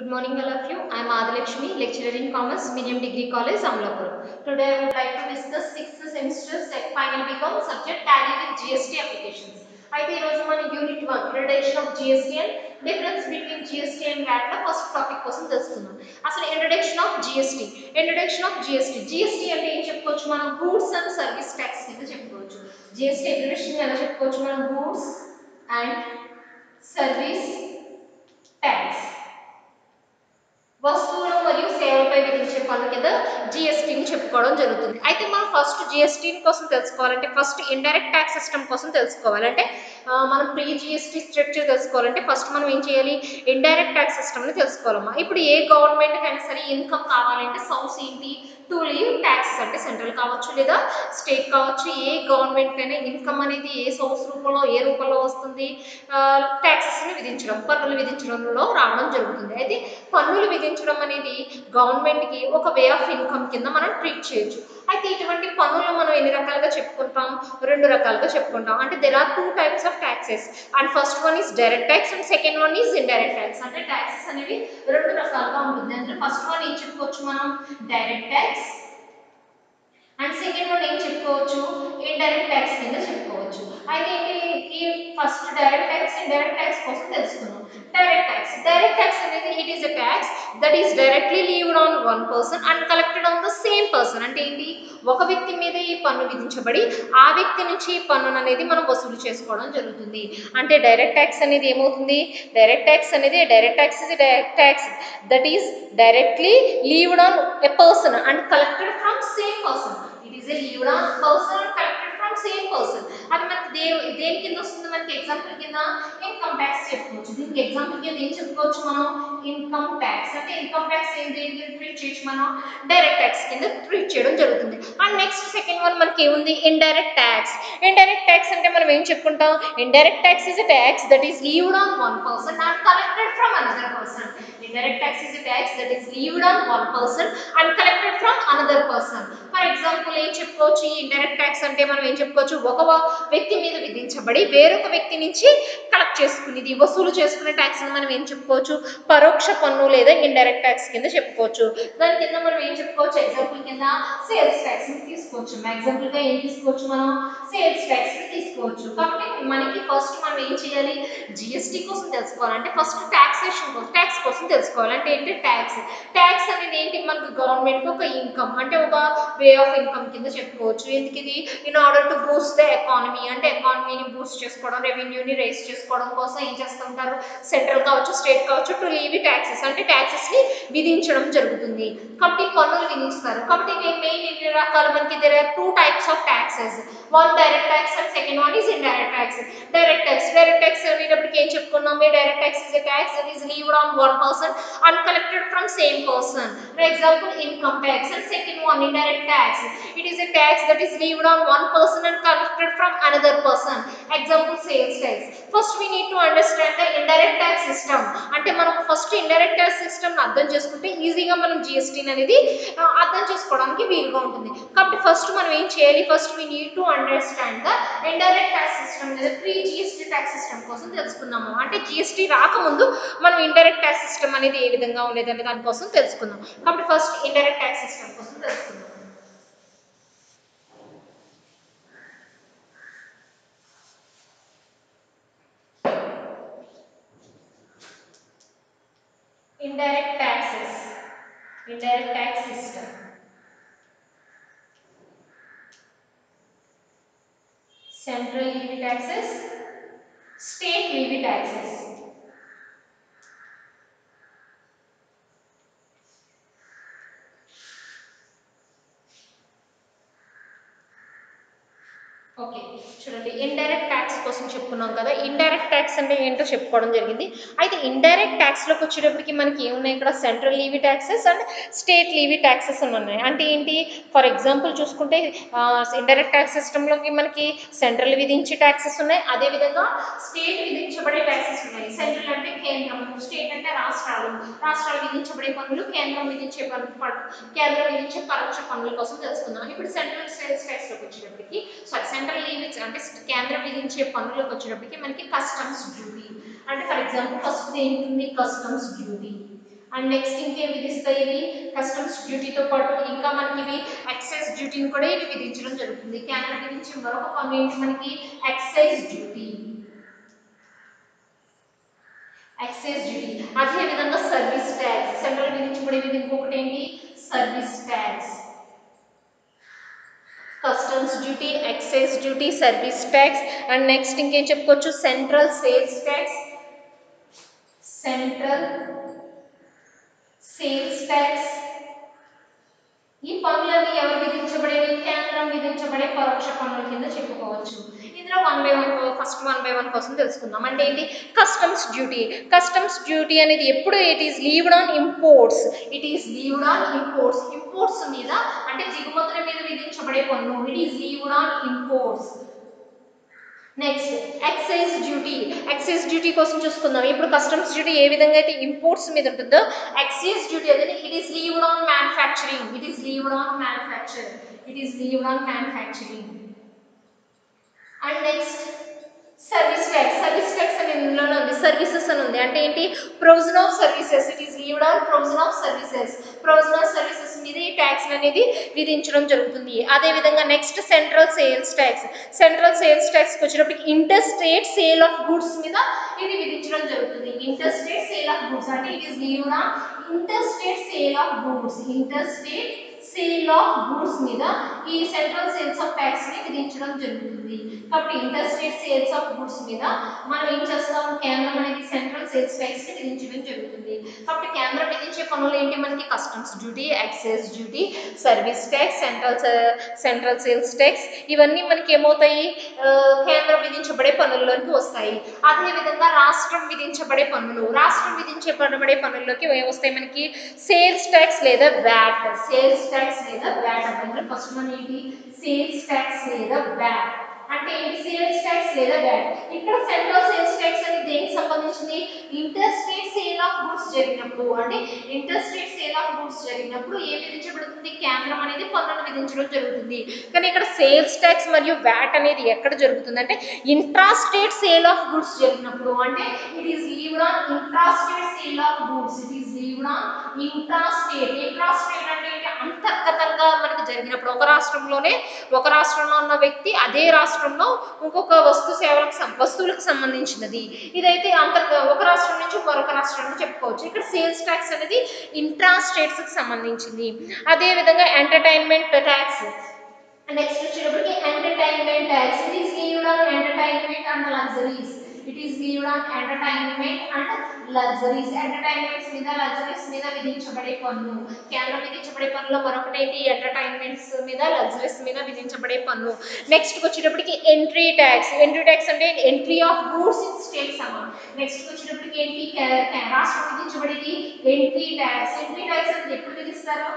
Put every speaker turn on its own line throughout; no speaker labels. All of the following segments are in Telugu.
Good morning, all of you. I am Adalakshmi, lecturer in Commerce, Medium Degree College, Amlapur. Today, I would like to discuss sixth semester sec- final become subject tally with GST applications. అయితే ఈరోజు మన unit one introduction of GST and difference between GST and వ్యాట్లో first topic కోసం తెలుసుకుందాం. అసలు introduction of GST introduction of GST GST అంటే ఏం చెప్పుకోవచ్చు? మనం గూడ్స్ అండ్ సర్వీస్ ట్యాక్స్ కింద చెప్పుకోవచ్చు. జిఎస్టీ ఇంట్రడక్షన్ ఎలా చెప్పుకోవచ్చు? మనం గూడ్స్ అండ్ సర్వీస్ ట్యాక్స్ వస్తువులు మరియు సేవలపై విధించే పన్ను కింద? జిఎస్టీని చెప్పుకోవడం జరుగుతుంది. అయితే మనం ఫస్ట్ జిఎస్టీ కోసం తెలుసుకోవాలంటే ఫస్ట్ ఇండైరెక్ట్ ట్యాక్స్ సిస్టమ్ కోసం తెలుసుకోవాలంటే మనం ప్రీ జిఎస్టీ స్ట్రక్చర్ తెలుసుకోవాలంటే ఫస్ట్ మనం ఏం చేయాలి? ఇండైరెక్ట్ ట్యాక్స్ సిస్టమ్ని తెలుసుకోవాలమ్మా. ఇప్పుడు ఏ గవర్నమెంట్ అయినా సరే ఇన్కమ్ కావాలంటే సౌస్ ఏంటి టూ లీవ్ ట్యాక్సెస్ అంటే సెంట్రల్ కావచ్చు లేదా స్టేట్ కావచ్చు. ఏ గవర్నమెంట్ అయినా ఇన్కమ్ అనేది ఏ సోర్స్ రూపంలో ఏ రూపంలో వస్తుంది? ట్యాక్సెస్ని విధించడం పన్నులు విధించడంలో రావడం జరుగుతుంది. అయితే పన్నులు విధించడం అనేది గవర్నమెంట్కి ఒక వే ఆఫ్ ఇన్కమ్ కింద మనం ట్రీట్ చేయొచ్చు. అయితే ఇటువంటి పన్నులు మనం ఎన్ని రకాలుగా చెప్పుకుంటాం? రెండు రకాలుగా చెప్పుకుంటాం. అంటే there are two types of taxes and first one is direct tax and second one is indirect tax అంటే ట్యాక్సెస్ అనేవి రెండు రకాలుగా ఉంటుంది. అందులో ఫస్ట్ వన్ ఏం చెప్పుకోవచ్చు మనం? Direct tax and second one ఏం చెప్పుకోవచ్చు? ఇండైరెక్ట్ ట్యాక్స్ కింద చెప్పుకోవచ్చు. అయితే ఏంటి? ఈ first direct tax indirect tax కోసం తెలుసుకుందాం. డైరెక్ట్ ట్యాక్స్ డైరెక్ట్ ట్యాక్స్ అనేది it is a tax that is directly levied on one person and collected on the same person అంటే ఏంటి? ఒక వ్యక్తి మీద ఈ పన్ను విధించబడి ఆ వ్యక్తి నుంచి ఈ పన్ను అనేది మనం వసూలు చేసుకోవడం జరుగుతుంది. అంటే డైరెక్ట్ ట్యాక్స్ అనేది ఏమవుతుంది? డైరెక్ట్ ట్యాక్స్ అనేది direct tax is direct tax that is directly levied on a person and collected from same person it is a levied on person collected not same person అది మనకి దే దేని కింద వస్తుంది? మనకి ఎగ్జాంపుల్ కింద ఇన్కమ్ ట్యాక్స్ చెప్పుకోవచ్చు. దీనికి ఎగ్జాంపుల్ కింద ఏం చెప్పుకోవచ్చు మనం? ఇన్కమ్ ట్యాక్స్ అంటే ఇన్కమ్ ట్యాక్స్ ఏం దేని కింద ట్రీట్ చేయొచ్చు మనం? డైరెక్ట్ ట్యాక్స్ కింద ట్రీట్ చేయడం జరుగుతుంది. అండ్ నెక్స్ట్ సెకండ్ వన్ మనకి ఏముంది? ఇండైరెక్ట్ ట్యాక్స్ ఇండైరెక్ట్ ట్యాక్స్ అంటే మనం ఏం చెప్పుకుంటాం? Indirect tax is a tax that is levied on one person and collected from another person Indirect tax is a tax that is levied on one person and collected from another person for example ఏం చెప్పుకోవచ్చు? ఈ ఇండైరెక్ట్ ట్యాక్స్ అంటే మనం ఏం చెప్పుకోవచ్చు? ఒక వ్యక్తి మీద విధించబడి వేరొక వ్యక్తి నుంచి కలెక్ట్ చేసుకునేది వసూలు చేసుకునే ట్యాక్స్ని మనం ఏం చెప్పుకోవచ్చు? పరోక్ష పన్ను లేదా ఇండైరెక్ట్ ట్యాక్స్ కింద చెప్పుకోవచ్చు. దాని కింద మనం ఏం చెప్పుకోవచ్చు? ఎగ్జాంపుల్ కింద సేల్స్ ట్యాక్స్ని తీసుకోవచ్చు. ఎగ్జాంపుల్గా ఏం తీసుకోవచ్చు మనం? సేల్స్ ట్యాక్స్ తీసుకోవచ్చు. కాబట్టి మనకి ఫస్ట్ మనం ఏం చేయాలి? జిఎస్టీ కోసం తెలుసుకోవాలంటే ఫస్ట్ ట్యాక్సేషన్ కోసం ట్యాక్స్ కోసం తెలుసుకోవాలి. అంటే ఏంటి? ట్యాక్స్ ట్యాక్స్ అనేది ఏంటి? మనకి గవర్నమెంట్ ఒక ఇన్కమ్ అంటే ఒక వే ఆఫ్ ఇన్కమ్ కింద చెప్పుకోవచ్చు. ఎందుకు ఇది? In order to boost the economy అంటే ఎకానమీని బూస్ట్ చేసుకోవడం రెవెన్యూని రేస్ చేసుకోవడం కోసం ఏం చేస్తుంటారు? సెంట్రల్ కావచ్చు స్టేట్ కావచ్చు టు లీవ్ ట్యాక్సెస్ అంటే ట్యాక్సెస్ని విధించడం జరుగుతుంది. కాబట్టి పన్నులు విధిస్తారు. కాబట్టి మెయిన్ ఎన్ని రకాలు? మనకి there are two types of taxes one direct tax and second one in indirect tax direct tax direct tax అనేటప్పటికి ఏం చెప్పుకున్నాం. Direct tax is a tax that is levied on one person and collected from same person for example income tax and second one indirect tax it is a tax that is levied on one person and collected from another person example sales tax first we need to understand the indirect tax system అంటే మనం ఫస్ట్ ఇండైరెక్ట్ ట్యాక్స్ సిస్టమ్ అర్థం చేసుకుంటే ఈజీగా మనం జిఎస్టీ అనేది అర్థం చేసుకోవడానికి వీలుగా ఉంటుంది. కాబట్టి ఫస్ట్ మనం ఏం చేయాలి? First we need to understand the indirect tax system లేదా ప్రీ జిఎస్టీ ట్యాక్స్ సిస్టమ్ కోసం తెలుసుకుందాము. అంటే జిఎస్టీ రాకముందు మనం ఇండైరెక్ట్ ట్యాక్స్ సిస్టమ్ అనేది ఏ విధంగా ఉండేది అనే దానికోసం తెలుసుకుందాం. కాబట్టి ఫస్ట్ ఇండైరెక్ట్ ట్యాక్స్ సిస్టమ్ కోసం తెలుసుకుందాం. indirect taxes indirect tax system central levy taxes state levy taxes okay చూడండి. ఇండైరెక్ట్ ట్యాక్స్ కోసం చెప్పుకున్నాం కదా ఇండైరెక్ట్ ట్యాక్స్ అంటే ఏంటో చెప్పుకోవడం జరిగింది. అయితే ఇండైరెక్ట్ ట్యాక్స్లోకి వచ్చేటప్పటికి మనకి ఏమున్నాయి ఇక్కడ? Central levy taxes and state levy taxes అని ఉన్నాయి. అంటే ఏంటి? ఫర్ ఎగ్జాంపుల్ చూసుకుంటే ఇండైరెక్ట్ ట్యాక్స్ సిస్టంలోకి మనకి సెంట్రల్ విధించే ట్యాక్సెస్ ఉన్నాయి. అదేవిధంగా స్టేట్ విధించబడే ట్యాక్సెస్ ఉన్నాయి. సెంట్రల్ అంటే కేంద్రం స్టేట్ అంటే రాష్ట్రాలు. రాష్ట్రాలు విధించబడే పనులు కేంద్రం విధించే పనులు కేంద్రం విధించే పరోక్ష పనుల కోసం తెలుసుకుందాం. ఇప్పుడు సెంట్రల్ స్టేట్ ట్యాక్స్లోకి వచ్చేటప్పటికి సారీ సెంట్రల్ లీవింగ్స్ అంటే కేంద్రం విధించే పన్నులకు వచ్చేటప్పటికి మనకి కస్టమ్స్ డ్యూటీ అంటే ఫర్ ఎగ్జాంపుల్ ఫస్ట్ ఏంటుంది? కస్టమ్స్ డ్యూటీ అండ్ నెక్స్ట్ ఇంకేం విధిస్తాయి ఇవి? కస్టమ్స్ డ్యూటీతో పాటు ఇంకా మనకి ఇవి ఎక్సైజ్ డ్యూటీని కూడా ఇవి విధించడం జరుగుతుంది. కేంద్రం విధించే మరొక పన్ను ఏంటి? మనకి ఎక్సైజ్ డ్యూటీ ఎక్సైజ్ డ్యూటీ అదే విధంగా? సర్వీస్ ట్యాక్స్ సెంట్రల్ విధించబడేది ఇంకొకటి ఏంటి? Service tax customs duty excise duty service tax and next ఇంకేం చెప్పుకోవచ్చు? Central sales tax central sales tax ఈ పనులన్నీ ఎవరు విధించబడేవి? కేంద్రం విధించబడే పరోక్ష పన్నుల కింద చెప్పుకోవచ్చు. ఇందులో one by one first one by one కోసం తెలుసుకుందాం. అంటే ఏంటి? కస్టమ్స్ డ్యూటీ కస్టమ్స్ డ్యూటీ అనేది ఎప్పుడు it is levied on imports it is levied on imports imports మీద అంటే దిగుమతుల మీద విధించబడే పన్ను. It is levied on imports next excise duty excise duty కోసం చూసుకుందాం. ఇప్పుడు కస్టమ్స్ డ్యూటీ ఏ విధంగా అయితే ఇంపోర్ట్స్ మీద ఉంటుందో ఎక్సైజ్ డ్యూటీ అనేది it is levied on manufacturing it is levied on manufacturing it is levied on manufacturing and next service tax service tax అని ఇందులోనే ఉంది. సర్వీసెస్ అని ఉంది. అంటే ఏంటి? Provision of services it is levied on provision of services provision of services మీద ఈ ట్యాక్స్ అనేది విధించడం జరుగుతుంది. అదే విధంగా next central sales tax central sales ట్యాక్స్కి వచ్చినప్పటికి inter state sale of goods మీద ఇది విధించడం జరుగుతుంది. Inter state sale of goods అంటే it is levied on inter state sale of goods inter state sale of goods మీద ఈ సెంట్రల్ సేల్స్ ఆఫ్ ట్యాక్స్ని విధించడం జరుగుతుంది. కాబట్టి ఇంటర్స్టేట్ సేల్స్ ఆఫ్ గూడ్స్ మీద మనం ఏం చేస్తాం? కేంద్రం అనేది సెంట్రల్ సేల్స్ ట్యాక్స్ని విధించడం జరుగుతుంది. కాబట్టి కేంద్రం విధించే పనులు ఏంటి? మనకి customs duty excise duty service tax central central sales tax ఇవన్నీ మనకి ఏమవుతాయి? కేంద్రం విధించబడే పనుల్లోకి వస్తాయి. అదే విధంగా రాష్ట్రం విధించబడే పనులు. రాష్ట్రం విధించబడే పన్నుల్లోకి పనుల్లోకి వస్తాయి మనకి సేల్స్ ట్యాక్స్ లేదా వ్యాట్ సేల్స్ ట్యాక్స్ లేదా వ్యాట్ అంటే ఫస్ట్ మనం ఏంటి? సేల్స్ ట్యాక్స్ లేదా వ్యాట్ అంటే ఏంటి? సేల్స్ ట్యాక్స్ లేదా వ్యాట్ ఇక్కడ సెంట్రల్ సేల్స్ ట్యాక్స్ అనేది దేనికి సంబంధించింది? Inter state sale of goods జరిగినప్పుడు అంటే inter state sale of goods జరిగినప్పుడు ఏ విధించబడుతుంది? కేంద్రం అనేది పన్నును విధించడం జరుగుతుంది. కానీ ఇక్కడ సేల్స్ ట్యాక్స్ మరియు వ్యాట్ అనేది ఎక్కడ జరుగుతుంది? అంటే intra state sale of goods జరిగినప్పుడు అంటే it is levied on intra state sale of goods it is levied on intra state intra state అంటే అంతర్గతంగా మనకి జరిగినప్పుడు ఒక రాష్ట్రంలోనే ఒక రాష్ట్రంలో ఉన్న వ్యక్తి అదే రాష్ట్రంలో ఇంకొక వస్తు సేవలకు సం- వస్తువులకు సంబంధించినది. ఇదైతే అంతర్ ఒక రాష్ట్రం నుంచి మరొక రాష్ట్రానికి చెప్పుకోవచ్చు. ఇక్కడ సేల్స్ ట్యాక్స్ అనేది ఇంట్రా స్టేట్స్కి సంబంధించింది. అదేవిధంగా ఎంటర్టైన్మెంట్ ట్యాక్స్ నెక్స్ట్ వచ్చేటప్పటికి ఎంటర్టైన్మెంట్ ట్యాక్స్ ఇది entertainment and luxuries it is levied on entertainment and luxuries entertainments మీద లగ్జరీస్ మీద విధించబడే పన్ను. కేంద్రం విధించబడే పన్నులో మరొకటి ఏంటి ఎంటర్టైన్మెంట్స్ మీద లగ్జరీస్ మీద విధించబడే పన్ను. నెక్స్ట్ వచ్చేటప్పటికి ఎంట్రీ ట్యాక్స్ ఎంట్రీ ట్యాక్స్ అంటే entry of goods in states amount next వచ్చేటప్పటికి ఏంటి? రాష్ట్రం విధించబడేది ఎంట్రీ ట్యాక్స్ ఎంట్రీ ట్యాక్స్ అనేది ఎప్పుడు విధిస్తారు?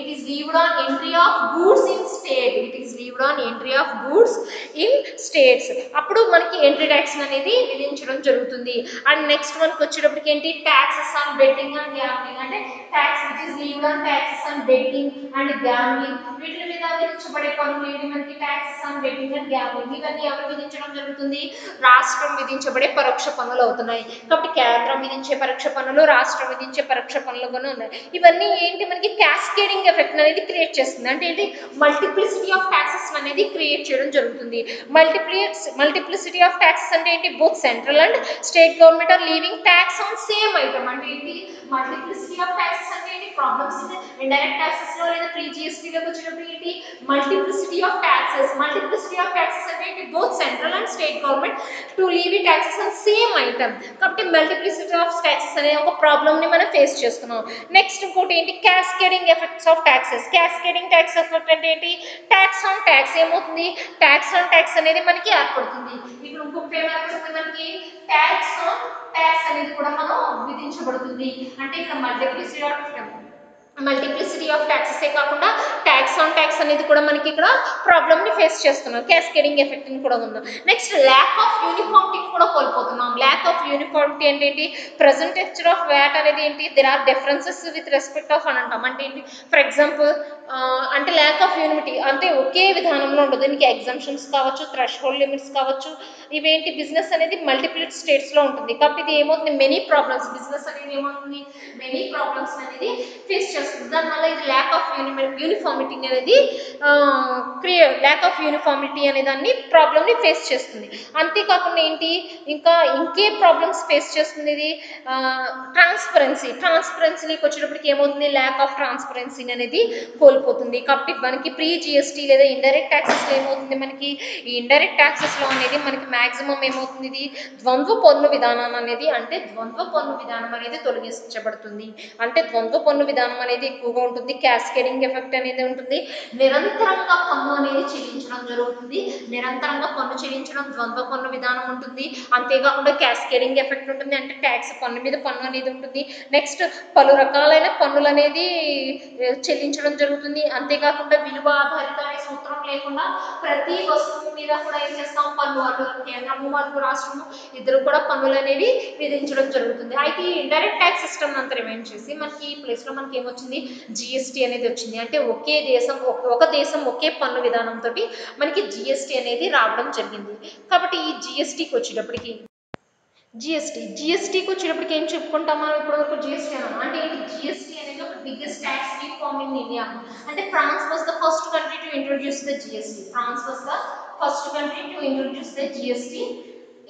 It is levied on entry of goods in state it is levied on entry of goods in states అప్పుడు మనకి ఎంట్రీ ట్యాక్స్ అనేది విధించడం జరుగుతుంది. అండ్ నెక్స్ట్ మనకి వచ్చేటప్పటికి ఏంటి? Taxes on betting and gambling అంటే tax which is legal taxes on betting and gambling వీటి మీద విధించబడే పనులు ఏంటి మనకి taxes on betting and gambling ఇవన్నీ ఎవరు విధించడం జరుగుతుంది? రాష్ట్రం విధించబడే పరోక్ష పన్నులు అవుతున్నాయి. కాబట్టి కేంద్రం విధించే పరోక్ష పన్నులు రాష్ట్రం విధించే పరోక్ష పన్నులు కూడా ఉన్నాయి. ఇవన్నీ ఏంటి? మనకి క్యాస్కేడింగ్ ఎఫెక్ట్ అనేది క్రియేట్ చేస్తుంది. అంటే ఏంటి? మల్టిప్లిసిటీ ఆఫ్ ట్యాక్సెస్ అనేది క్రియేట్ చేయడం జరుగుతుంది. మల్టిప్లిక్స్ మల్టిప్లిసిటీ ఆఫ్ ట్యాక్సెస్ అంటే ఏంటి? Both central and state government are levying tax on same item అంటే ఏంటి మల్టిప్లిసిటీ ఆఫ్ ట్యాక్సెస్ అంటే ఏంటి ప్రాబ్లమ్స్ ఇన్ ఇండైరెక్ట్ ట్యాక్సెస్లో లేదా ప్రీ జిఎస్టీలోకి వచ్చినప్పుడు ఏంటి multiplicity of taxes multiplicity of taxes అంటే ఏంటి both central and state government to levy ఈ ట్యాక్సెస్ ఆన్ సేమ్ ఐటమ్ కాబట్టి మల్టిప్లిసిటీ ఆఫ్ ట్యాక్సెస్ అనే ఒక ప్రాబ్లమ్ని మనం ఫేస్ చేస్తున్నాం నెక్స్ట్ ఇంకోటి ఏంటి? Cascading effects of taxes cascading tax effect అంటే ఏంటి? ట్యాక్స్ ఆన్ ట్యాక్స్ ఏమవుతుంది? ట్యాక్స్ ఆన్ ట్యాక్స్ అనేది మనకి ఏర్పడుతుంది. ఇప్పుడు ఇంకొకటి ఏమేర్పడుతుంది మనకి ట్యాక్స్ ట్యాక్స్ అనేది కూడా మనం విధించబడుతుంది. అంటే ఇక్కడ మల్టిప్లిసిటీ ఆఫ్ మల్టిప్లిసిటీ ఆఫ్ ట్యాక్సెసే కాకుండా ట్యాక్స్ ఆన్ ట్యాక్స్ అనేది కూడా మనకి ఇక్కడ ప్రాబ్లమ్ని ఫేస్ చేస్తున్నాం. క్యాస్కేడింగ్ ఎఫెక్ట్ కూడా ఉందాం? నెక్స్ట్ ల్యాక్ ఆఫ్ యూనిఫార్మిటీ కూడా కోల్పోతున్నాం. ల్యాక్ ఆఫ్ యూనిఫామిటీ అంటే ఏంటి? ప్రజెంట్ టెక్చర్ ఆఫ్ వ్యాట్ అనేది ఏంటి? There are differences with respect of అని అంటాం. అంటే ఏంటి? ఫర్ ఎగ్జాంపుల్ అంటే ల్యాక్ ఆఫ్ యూనిటీ అంటే ఒకే విధానంలో ఉండదు. దీనికి ఎగ్జామ్షన్స్ కావచ్చు థ్రెష్ హోల్డ్ లిమిట్స్ కావచ్చు. ఇవేంటి? బిజినెస్ అనేది మల్టిపుల్ స్టేట్స్లో ఉంటుంది. కాబట్టి ఇది ఏమవుతుంది? మెనీ ప్రాబ్లమ్స్ బిజినెస్ అనేది ఏమవుతుంది? మెనీ ప్రాబ్లమ్స్ అనేది ఫేస్ చేస్తుంది. దానివల్ల ఇది ల్యాక్ ఆఫ్ యూనిఫార్మిటీ అనేది క్రియే ల్యాక్ ఆఫ్ యూనిఫార్మిటీ అనే దాన్ని ప్రాబ్లమ్ని ఫేస్ చేస్తుంది. అంతేకాకుండా ఏంటి? ఇంకా ఇంకే ప్రాబ్లమ్స్ ఫేస్ చేస్తుంది ఇది ట్రాన్స్పరెన్సీ ట్రాన్స్పరెన్సీకి వచ్చేటప్పటికి ఏమవుతుంది? ల్యాక్ ఆఫ్ ట్రాన్స్పరెన్సీ అనేది కోల్పోతుంది. కాబట్టి మనకి ప్రీ జిఎస్టీ లేదా ఇండైరెక్ట్ ట్యాక్సెస్లో ఏమవుతుంది మనకి? ఈ ఇండైరెక్ట్ ట్యాక్సెస్లో అనేది మనకి మాక్సిమం ఏమవుతుంది ఇది? ద్వంద్వ పన్ను విధానం అనేది అంటే ద్వంద్వ పన్ను విధానం అనేది తొలగించబడుతుంది. అంటే ద్వంద్వ పన్ను విధానం అనేది ఎక్కువగా ఉంటుంది. క్యాస్కేడింగ్ ఎఫెక్ట్ అనేది ఉంటుంది. నిరంతరంగా పన్ను అనేది చెల్లించడం జరుగుతుంది. నిరంతరంగా పన్ను చెల్లించడం ద్వంద్వ పన్ను విధానం ఉంటుంది. అంతేకాకుండా క్యాస్కేడింగ్ ఎఫెక్ట్ ఉంటుంది. అంటే ట్యాక్స్ పన్ను మీద పన్ను అనేది ఉంటుంది. నెక్స్ట్ పలు రకాలైన పన్నులు అనేది చెల్లించడం జరుగుతుంది. అంతేకాకుండా విలువ ఆధారిత అనే సూత్రం లేకుండా ప్రతి వస్తువు మీద కూడా ఏం చేస్తాం? పన్ను అటు కేంద్రము అటు రాష్ట్రము ఇద్దరు కూడా పన్నులు అనేవి విధించడం జరుగుతుంది. అయితే ఈ ఇండైరెక్ట్ ట్యాక్స్ సిస్టమ్ అంతా రిమైండ్ చేసి మనకి ఈ ప్లేస్లో మనకి ఏమొచ్చింది జిఎస్టీ అనేది వచ్చింది. అంటే ఒకే దేశం ఒక- ఒక దేశం ఒకే పన్ను విధానంతో మనకి జిఎస్టీ అనేది రావడం జరిగింది. కాబట్టి ఈ జిఎస్టీకి వచ్చేటప్పటికి జిఎస్టీ జిఎస్టీకి వచ్చేటప్పటికి ఏం చెప్పుకుంటాం మనం ఇప్పటివరకు జిఎస్టీ అన్నాం? అంటే జిఎస్టీ అనేది ఒక biggest tax reform in India అంటే France was the first country to introduce the GST France was the first country to introduce the GST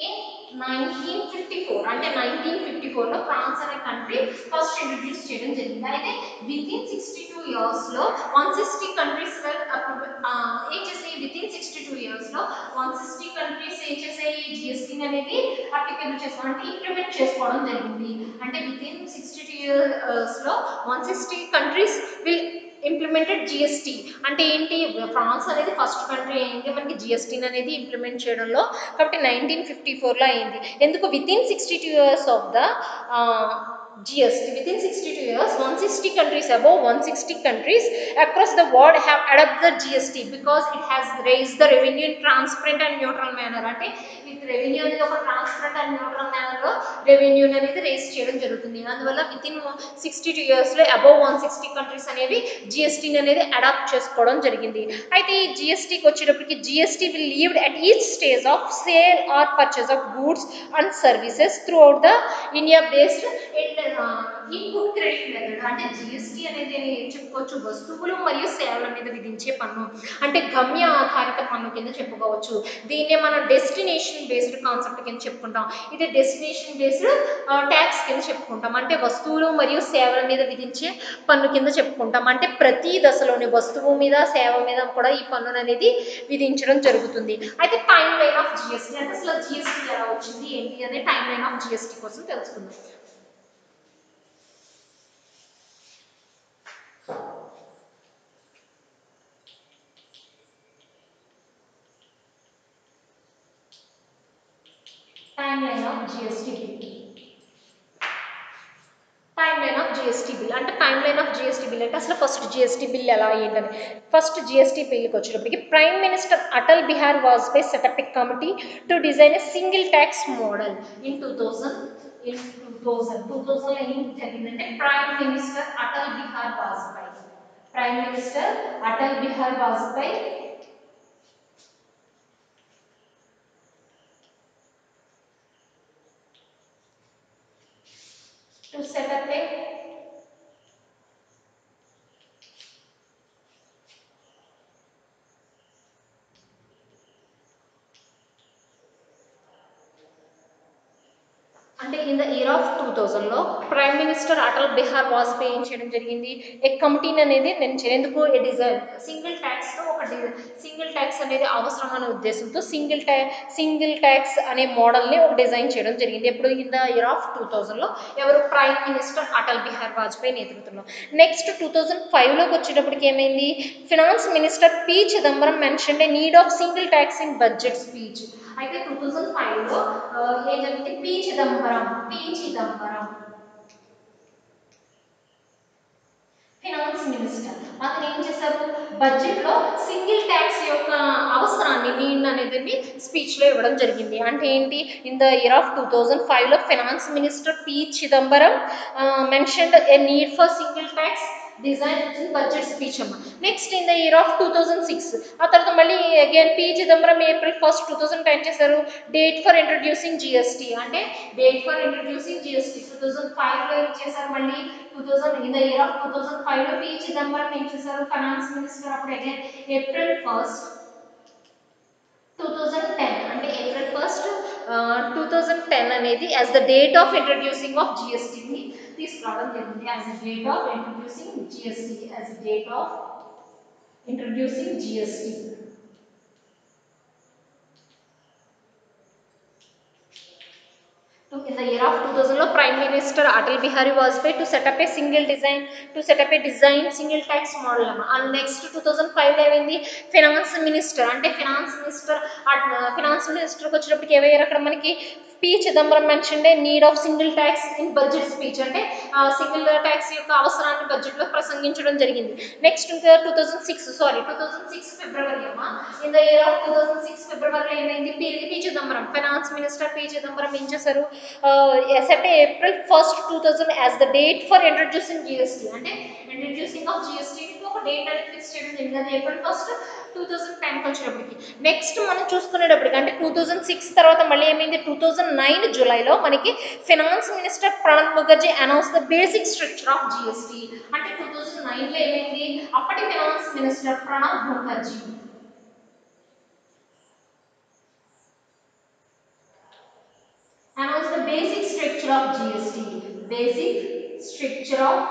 in nineteen fifty four అంటే నైన్టీన్ ఫిఫ్టీ ఫోర్లో ఫ్రాన్స్ అనే కంట్రీ ఫస్ట్ ఇంట్రడ్యూస్ చేయడం జరిగింది. అయితే విత్ ఇన్ సిక్స్టీ టూ ఇయర్స్లో వన్ సిక్స్టీ కంట్రీస్ ఏం చేసాయి విత్ ఇన్ సిక్స్టీ టూ ఇయర్స్లో వన్ సిక్స్టీ కంట్రీస్ ఏం చేసాయి ఈ జిఎస్టీని అనేది అప్లికేబుల్ చేసుకోవడం అంటే ఇంప్లిమెంట్ చేసుకోవడం జరిగింది. అంటే విత్ ఇన్ సిక్స్టీ టూ ఇయర్స్లో one sixty countries will implemented GST అంటే ఏంటి? ఫ్రాన్స్ అనేది ఫస్ట్ కంట్రీ అయింది. మనకి జిఎస్టీని అనేది ఇంప్లిమెంట్ చేయడంలో కాబట్టి నైన్టీన్ ఫిఫ్టీ ఫోర్లో అయింది. ఎందుకు? Within sixty two years of the GST within sixty two years one sixty countries above one sixty countries across the world have adopt the GST because it has rise the revenue in transparent with revenue అనేది ఒక ట్రాన్స్పరెంట్ అండ్ న్యూట్రల్ మేనర్లో రెవెన్యూ అనేది రేస్ చేయడం జరుగుతుంది. అందువల్ల విత్ ఇన్ సిక్స్టీ టూ ఇయర్స్లో అబౌవ్ వన్ సిక్స్టీ కంట్రీస్ అనేవి జిఎస్టీని అనేది అడాప్ట్ చేసుకోవడం జరిగింది. అయితే ఈ జిఎస్టీకి వచ్చేటప్పటికి GST will levied at each stage of sale or purchase of goods and services throughout the India based input credit method అంటే జిఎస్టీ అనేది చెప్పుకోవచ్చు వస్తువులు మరియు సేవల మీద విధించే పన్ను అంటే గమ్య ఆధారిత పన్ను కింద చెప్పుకోవచ్చు. దీన్నే మనం డెస్టినేషన్ బేస్డ్ కాన్సెప్ట్ కింద చెప్పుకుంటాం. ఇది డెస్టినేషన్ బేస్డ్ ట్యాక్స్ కింద చెప్పుకుంటాం. అంటే వస్తువులు మరియు సేవల మీద విధించే పన్ను కింద చెప్పుకుంటాం. అంటే ప్రతి దశలోని వస్తువు మీద సేవ మీద కూడా ఈ పన్నును అనేది విధించడం జరుగుతుంది. అయితే టైం లైన్ ఆఫ్ జిఎస్టీ అంటే అసలు జిఎస్టీ ఎలా వచ్చింది ఏంటి అనే టైం లైన్ ఆఫ్ జిఎస్టీ కోసం తెలుసుకుందాం timeline of GST bill timeline of GST bill అంటే timeline of GST bill అంటే అసలు ఫస్ట్ జిఎస్టీ బిల్ ఎలా అయ్యిందని. ఫస్ట్ జిఎస్టీ బిల్కి వచ్చేటప్పటికి prime minister Atal Bihari Vajpayee set up a committee to design a single tax model in two thousand in two thousand two thousand ఏం జరిగిందంటే prime minister Atal Bihari Vajpayee prime minister Atal Bihari Vajpayee to set up a అంటే in the year of two థౌజండ్లో ప్రైమ్ మినిస్టర్ అటల్ బిహార్ వాజ్పేయి ఏం చేయడం జరిగింది. ఏ కమిటీని అనేది నేను ఎందుకు? ఏ డిజైన్ సింగిల్ ట్యాక్స్తో ఒక సింగిల్ ట్యాక్స్ అనేది అవసరం అనే ఉద్దేశంతో సింగిల్ ట్యా సింగిల్ ట్యాక్స్ అనే మోడల్ని ఒక డిజైన్ చేయడం జరిగింది. ఎప్పుడు? In the year of two థౌజండ్లో ఎవరు? ప్రైమ్ మినిస్టర్ అటల్ బిహార్ వాజ్పేయి నేతృత్వంలో. నెక్స్ట్ టూ థౌజండ్ ఫైవ్లోకి వచ్చేటప్పటికి ఏమైంది? Finance minister P Chidambaram mention a need of single tax in budget speech అయితే టూ థౌజండ్ ఫైవ్లో ఏం జరిగింది P Chidambaram P Chidambaram finance minister అతను ఏం బడ్జెట్లో సింగిల్ ట్యాక్స్ యొక్క అవసరాన్ని నీడ్ అనేది స్పీచ్లో ఇవ్వడం జరిగింది. అంటే ఏంటి? In the year of two thousand ఫైవ్లో finance minister P Chidambaram mentioned a need for single tax design in budget speech అమ్మ. Next in the year of two thousand six ఆ తర్వాత మళ్ళీ again P Chidambaram April first two thousand ten చేశారు. డేట్ ఫర్ ఇంట్రడ్యూసింగ్ జిఎస్టీ అంటే date for introducing GST two thousand five ఏం చేశారు మళ్ళీ. Two thousand in the year of two thousand ఫైవ్లో పి చిదంబరం ఏం చేశారు? ఫైనాన్స్ మినిస్టర్ అప్పుడు again April first two thousand ten అంటే April first two thousand ten అనేది as the date of introducing of జిఎస్టీని తీసుకురావడం జరిగింది as the date of introducing GST as the date of introducing GST in the year of 2000 లో prime minister Atal Bihari Vajpayee to set up a single design to set up a design single tax model అమ్మ అండ్ నెక్స్ట్ టూ థౌజండ్ ఫైవ్లో ఏమైంది? ఫినాన్స్ మినిస్టర్ అంటే ఫినాన్స్ మినిస్టర్ ఫినాన్స్ మినిస్టర్కి వచ్చినప్పటికి ఏమయ్యారు? అక్కడ మనకి P Chidambaram mention need of single tax in budget speech అంటే సింగిల్ ట్యాక్స్ యొక్క అవసరాన్ని బడ్జెట్లో ప్రసంగించడం జరిగింది. నెక్స్ట్ ఇంకా two thousand six sorry two thousand six ఫిబ్రవరి అమ్మ. In the year of two thousand six ఫిబ్రవరిలో ఏమైంది? P P Chidambaram finance minister P Chidambaram ఏం చేశారు? Asset April first two thousand as the date for introducing GST అంటే ఇంట్రడ్యూసింగ్ ఆఫ్ జిఎస్టీ ఒక డేట్ అనేది ఫిక్స్ చేయడం జరిగింది. అది ఏప్రిల్ ఫస్ట్ టూ థౌజండ్ టెన్కి వచ్చినప్పటికి నెక్స్ట్ మనం చూసుకునేటప్పటికి అంటే టూ థౌజండ్ సిక్స్ తర్వాత మళ్ళీ ఏమైంది? టూ థౌజండ్ నైన్ జూలైలో మనకి finance minister Pranab Mukherjee announce the basic structure of GST అంటే టూ థౌజండ్ నైన్లో ఏమైంది? అప్పటి finance minister Pranab Mukherjee. Announce the basic structure of GST basic structure of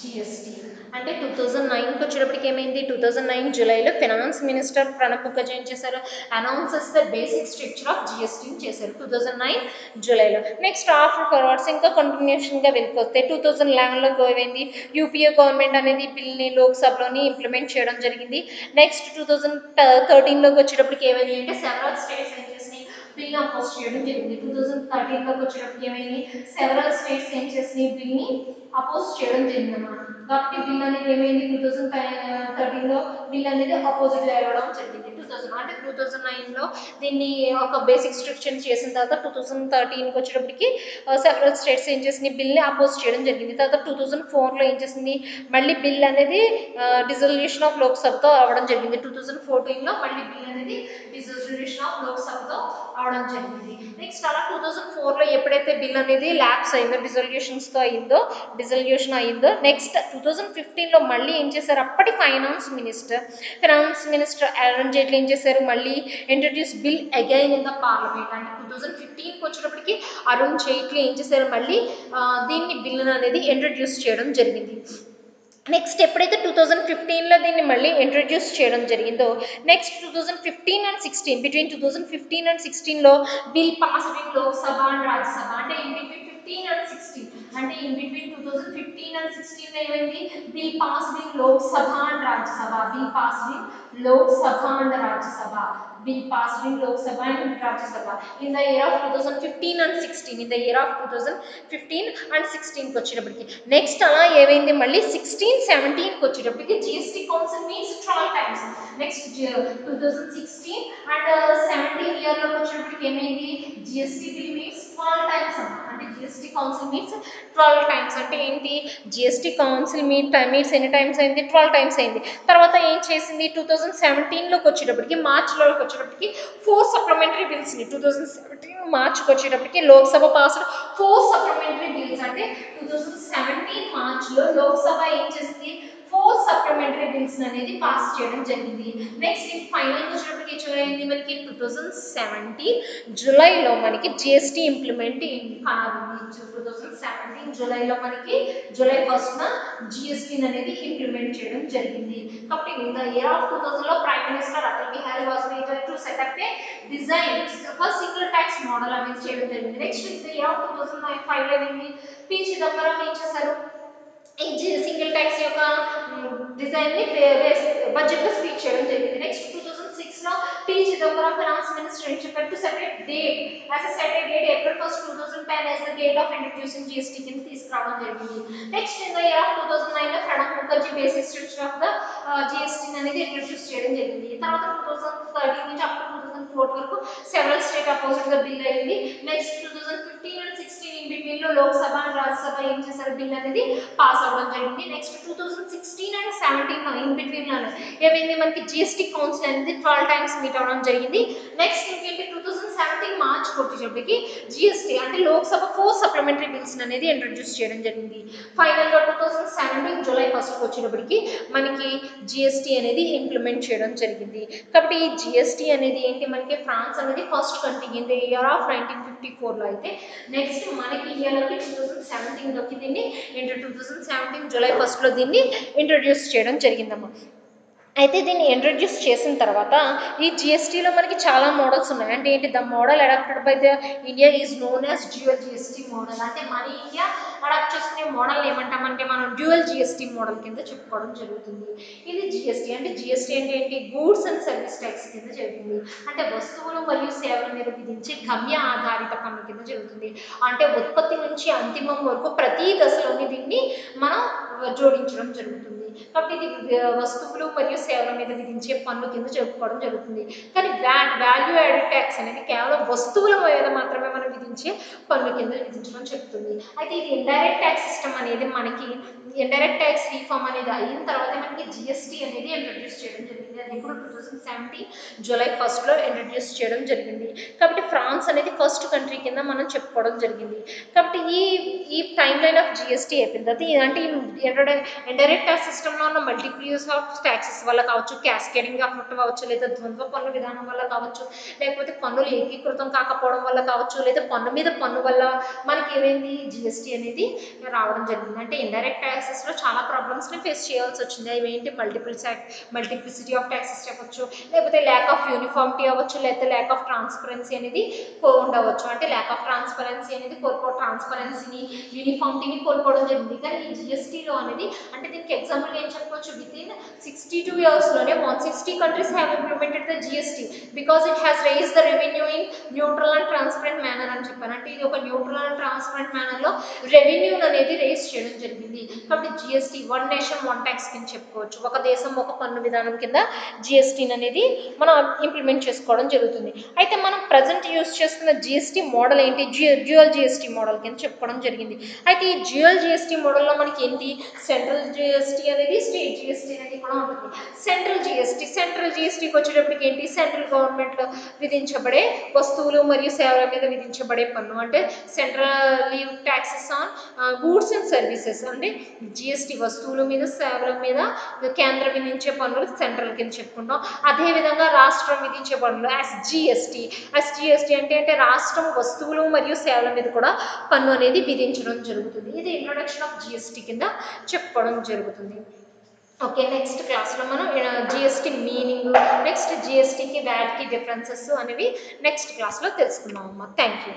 GST అంటే టూ థౌజండ్ నైన్కి వచ్చేటప్పటికి ఏమైంది? టూ థౌజండ్ నైన్ జూలైలో ఫినాన్స్ మినిస్టర్ ప్రణబ్ ముఖర్జీ ఏం చేశారు? Announces the basic structure of జిఎస్టీని చేశారు టూ థౌజండ్ నైన్ జూలైలో. నెక్స్ట్ ఆఫ్టర్ ఫార్వర్డ్స్ ఇంకా కంటిన్యూషన్గా వెళ్ళిపోతే టూ థౌజండ్ లెవెన్లో ఏమైంది? యూపీఏ గవర్నమెంట్ అనేది బిల్ని లోక్సభలోని ఇంప్లిమెంట్ చేయడం జరిగింది. నెక్స్ట్ టూ థౌజండ్ థర్టీన్లోకి వచ్చేటప్పటికి ఏమైంది అంటే సెవెరల్ స్టేట్స్ ఏం చేసినాయి బిల్ అపోజ్ చేయడం జరిగింది. టూ థౌజండ్ థర్టీన్లోకి వచ్చేటప్పటికి ఏమైంది? సెవెరల్ స్టేట్స్ ఏం చేసినాయి బిల్ని అపోజ్ చేయడం జరిగిందన్నమాట. కాబట్టి బిల్ అనేది ఏమైంది? టూ థౌసండ్ థర్టీన్లో బిల్ అనేది అపోజిట్ అవ్వడం జరిగింది. టూ థౌజండ్ అంటే టూ థౌసండ్ నైన్లో దీన్ని ఒక బేసిక్ స్ట్రిక్షన్ చేసిన తర్వాత టూ థౌసండ్ థర్టీన్కి వచ్చేటప్పటికి సెవరల్ స్టేట్స్ ఏం చేసినాయి బిల్ని అపోజ్ చేయడం జరిగింది. తర్వాత టూ థౌసండ్ ఫోర్లో ఏం చేసింది? మళ్ళీ బిల్ అనేది డిజల్యూషన్ ఆఫ్ లోక్సభతో అవ్వడం జరిగింది. టూ థౌజండ్ ఫోర్టీన్లో మళ్ళీ బిల్ అనేది డిజల్యూషన్ ఆఫ్ లోక్సభతో అవడం జరిగింది. నెక్స్ట్ అలా టూ థౌసండ్ ఫోర్లో ఎప్పుడైతే బిల్ అనేది ల్యాప్స్ అయిందో డిజల్యూషన్స్తో అయిందో డిజల్యూషన్ అయిందో నెక్స్ట్ టూ థౌజండ్ ఫిఫ్టీన్లో మళ్ళీ ఏం చేశారు? అప్పటి finance minister finance minister Arun Jaitley ఏం చేశారు? మళ్ళీ introduce bill again in the parliament అంటే టూ థౌజండ్ ఫిఫ్టీన్కి వచ్చేటప్పటికి అరుణ్ జైట్లీ ఏం చేశారు? మళ్ళీ దీన్ని బిల్ అనేది ఇంట్రడ్యూస్ చేయడం జరిగింది. నెక్స్ట్ ఎప్పుడైతే టూ థౌజండ్ ఫిఫ్టీన్లో దీన్ని మళ్ళీ ఇంట్రడ్యూస్ చేయడం జరిగిందో next two thousand fifteen and sixteen between two thousand fifteen and సిక్స్టీన్లో bill pass Lok Sabha and Rajya Sabha అంటే ఇన్ ఫిఫ్టీన్ అండ్ సిక్స్టీన్ అంటే in between two thousand fifteen and sixteen ఏమైంది? Bill passed in Lok Sabha and Rajya Sabha. Bill passed in Lok Sabha and Rajya Sabha. Bill passed in Lok Sabha and Rajya Sabha. In the year of two thousand fifteen and sixteen in the year of two thousand fifteen and సిక్స్టీన్కి వచ్చేటప్పటికి. నెక్స్ట్ అలా ఏమైంది? మళ్ళీ సిక్స్టీన్ సెవెంటీన్కి వచ్చేటప్పటికి GST council means twelve times next two thousand sixteen and seventeen ఇయర్లోకి వచ్చేటప్పటికి ఏమైంది? GST bill means twelve times అమ్మ అంటే GST council means twelve times అంటే ఏంటి? జిఎస్టీ కౌన్సిల్ మీట్ మీట్స్ ఎన్ని టైమ్స్ అయింది? ట్వెల్వ్ టైమ్స్ అయింది. తర్వాత ఏం చేసింది? టూ థౌజండ్ సెవెంటీన్లోకి వచ్చేటప్పటికి మార్చ్లోకి వచ్చేటప్పటికి ఫోర్ సప్లిమెంటరీ బిల్స్ని టూ థౌజండ్ సెవెంటీన్ మార్చ్కి వచ్చేటప్పటికి Lok Sabha passed four supplementary bills అంటే టూ థౌజండ్ సెవెంటీన్ మార్చ్లో లోక్సభ ఏం చేసింది? ఫోర్ సప్లిమెంటరీ బిల్స్ అనేది పాస్ చేయడం జరిగింది. నెక్స్ట్ ఇది ఫైనల్ వచ్చేటప్పటికి అయింది మనకి? టూ థౌజండ్ సెవెంటీన్ జూలైలో మనకి జిఎస్టీ ఇంప్లిమెంట్ కానుంది టూ థౌజండ్ సెవెంటీన్ జూలైలో మనకి జూలై ఫస్ట్న జిఎస్టీని అనేది ఇంప్లిమెంట్ చేయడం జరిగింది. కాబట్టి in the year of two థౌజండ్లో prime minister Atal Bihari Vajpayee to set up a design for single tax model అనేది చేయడం జరిగింది. Next in the year of two thousand ఫైవ్లో ఏమైంది పి చిదంబరం ఏం చేశారు? ఈ సింగిల్ ట్యాక్స్ యొక్క డిజైన్ని బడ్జెట్లో స్పీచ్ చేయడం జరిగింది. నెక్స్ట్ టూ థౌసండ్ సిక్స్లో పి చిదంబరం ఫైనాన్స్ మినిస్టర్ ఏం చెప్పారు to separate date as a separate date April first two thousand ten as the date of introducing GST కింద తీసుకురావడం జరిగింది. Next in the year of two thousand నైన్లో Pranab Mukherjee basis structure of the GST అనేది ఇంట్రడ్యూస్ చేయడం జరిగింది. తర్వాత టూ థౌసండ్ థర్టీన్ నుంచి up to two thousand fourth వరకు సెవెరల్ స్టేట్ అపోజిట్గా బిల్ అయింది. Next two thousand fifteen and sixteen in బిట్వీన్లో Lok Sabha and Rajya Sabha ఏం చేశారు? బిల్ అనేది పాస్ అవ్వడం జరిగింది. Next two thousand sixteen and seventeen in బిట్వీన్లో ఏమైంది? మనకి జిఎస్టీ కౌన్సిల్ అనేది ట్వెల్వ్ టైమ్స్ మీట్ అవ్వడం జరిగింది. నెక్స్ట్ ఇంకేంటి? టూ థౌసండ్ సెవెంటీన్ మార్చ్ కొట్టేటప్పటికి జిఎస్టీ అంటే లోక్సభ ఫోర్ సప్లిమెంటరీ బిల్స్ అనేది ఇంట్రడ్యూస్ చేయడం జరిగింది. ఫైనల్గా two thousand seventeen July first వచ్చేటప్పటికి మనకి జిఎస్టీ అనేది ఇంప్లిమెంట్ చేయడం జరిగింది. కాబట్టి ఈ జిఎస్టీ అనేది ఏంటి? మనకి ఫ్రాన్స్ అనేది first country in the year of nineteen fifty ఫోర్లో అయితే నెక్స్ట్ మనకి ఇయర్లోకి టూ థౌసండ్ సెవెంటీన్లోకి దీన్ని inter two thousand seventeen July ఫస్ట్లో దీన్ని ఇంట్రడ్యూస్ చేయడం జరిగిందమ్మా. అయితే దీన్ని ఇంట్రడ్యూస్ చేసిన తర్వాత ఈ జిఎస్టీలో మనకి చాలా మోడల్స్ ఉన్నాయి. అంటే ఏంటి? The model adopted by the India is known as dual GST model అంటే మన ఇండియా అడాప్ట్ చేసుకునే మోడల్ ఏమంటామంటే మనం డ్యూయల్ జిఎస్టీ మోడల్ కింద చెప్పుకోవడం జరుగుతుంది. ఇది జిఎస్టీ అంటే జిఎస్టీ అంటే ఏంటి? గూడ్స్ అండ్ సర్వీస్ ట్యాక్స్ కింద జరుగుతుంది. అంటే వస్తువులు మరియు సేవల మీద విధించే గమ్య ఆధారిత పన్ను కింద జరుగుతుంది. అంటే ఉత్పత్తి నుంచి అంతిమం వరకు ప్రతి దశలోని దీన్ని మనం జోడించడం జరుగుతుంది. కాబట్టి ఇది వస్తువులు మరియు సేవల మీద విధించే పన్ను కింద చెప్పుకోవడం జరుగుతుంది. కానీ వ్యాట్ వాల్యూ యాడెడ్ ట్యాక్స్ అనేది కేవలం వస్తువుల మీద మాత్రమే మనం విధించే పన్ను కింద విధించడం చెప్తుంది అయితే ఇది ఇండైరెక్ట్ ట్యాక్స్ సిస్టమ్ అనేది మనకి ఇండైరెక్ట్ ట్యాక్స్ రీఫార్మ్ అనేది అయిన తర్వాత మనకి జిఎస్టీ అనేది ఇంట్రడ్యూస్ చేయడం జరిగింది అది ఇప్పుడు టూ థౌసండ్ సెవెంటీన్ జూలై ఫస్ట్లో ఇంట్రడ్యూస్ చేయడం జరిగింది. కాబట్టి ఫ్రాన్స్ అనేది ఫస్ట్ కంట్రీ కింద మనం చెప్పుకోవడం జరిగింది. కాబట్టి ఈ ఈ టైం లైన్ ఆఫ్ జిఎస్టీ అయిపోయింది. అది అంటే ఇండైరెక్ట్ ట్యాక్స్ సిస్టంలో ఉన్న మల్టిపుల్ ఆఫ్ ట్యాక్సెస్ వల్ల కావచ్చు క్యాస్కేడింగ్ ఎఫెక్ట్ అవ్వచ్చు లేదా ద్వంద్వ పన్ను విధానం వల్ల కావచ్చు లేకపోతే పన్నులు ఏకీకృతం కాకపోవడం వల్ల కావచ్చు లేదా పన్ను మీద పన్ను వల్ల మనకి ఏమైంది? జిఎస్టీ అనేది రావడం జరిగింది. అంటే ఇండైరెక్ట్ ట్యాక్సెస్లో చాలా ప్రాబ్లమ్స్ని ఫేస్ చేయాల్సి వచ్చింది. అవి ఏంటి? మల్టిపుల్ మల్టిప్లిసిటీ ఆఫ్ ట్యాక్సెస్ చెప్పొచ్చు లేకపోతే ల్యాక్ ఆఫ్ యూనిఫామిటీ అవ్వచ్చు లేకపోతే ల్యాక్ ఆఫ్ ట్రాన్స్పరెన్సీ అనేది ఉండవచ్చు. అంటే ల్యాక్ ఆఫ్ ట్రాన్స్పరెన్సీ అనేది కోల్పో ట్రాన్స్పరెన్సీని యూనిఫామిటీని కోల్పోవడం జరిగింది. కానీ ఈ జిఎస్టీలో అనేది అంటే దీనికి ఎగ్జాంపుల్ ఏం చెప్పవచ్చు with in sixty two ఇయర్స్లోనే one sixty countries have implemented the GST because it has rise the revenue in neutral and transparent manner అని చెప్పాను. అంటే ఇది ఒక న్యూట్రల్ అండ్ ట్రాన్స్పరెంట్ మేనర్లో రెవెన్యూ అనేది రేస్ చేయడం జరిగింది. కాబట్టి GST one nation one tax కింద చెప్పుకోవచ్చు. ఒక దేశం ఒక పన్ను విధానం కింద జిఎస్టీని అనేది మనం ఇంప్లిమెంట్ చేసుకోవడం జరుగుతుంది. అయితే మనం ప్రజెంట్ యూస్ చేస్తున్న జిఎస్టీ మోడల్ ఏంటి? డ్యూయల్ జిఎస్టీ మోడల్ కింద చెప్పుకోవడం జరిగింది. అయితే ఈ డ్యూయల్ జిఎస్టీ మోడల్లో మనకి ఏంటి? సెంట్రల్ జిఎస్టీ అనేది స్టేట్ జిఎస్టీ అనేది కూడా ఉంటుంది. సెంట్రల్ జిఎస్టీ సెంట్రల్ జిఎస్టీకి వచ్చేటప్పటికి ఏంటి? సెంట్రల్ గవర్నమెంట్లో విధించబడే వస్తువులు మరియు సేవల మీద విధించబడే పన్ను. అంటే central levy taxes on goods and services అంటే జిఎస్టీ వస్తువుల మీద సేవల మీద కేంద్రం విధించే పన్నులు సెంట్రల్ కింద చెప్పుకుంటాం. అదేవిధంగా రాష్ట్రం విధించే పన్నులు ఎస్జిఎస్టీ. ఎస్జిఎస్టీ అంటే అంటే రాష్ట్రం వస్తువులు మరియు సేవల మీద కూడా పన్ను అనేది విధించడం జరుగుతుంది. ఇది ఇంట్రొడక్షన్ ఆఫ్ జిఎస్టీ కింద చెప్పుకోవడం జరుగుతుంది. ఓకే నెక్స్ట్ క్లాస్లో మనం జిఎస్టీ మీనింగ్ నెక్స్ట్ జిఎస్టీకి వ్యాట్కి డిఫరెన్సెస్ అనేవి నెక్స్ట్ క్లాస్లో తెలుసుకుందాం అమ్మ. Thank you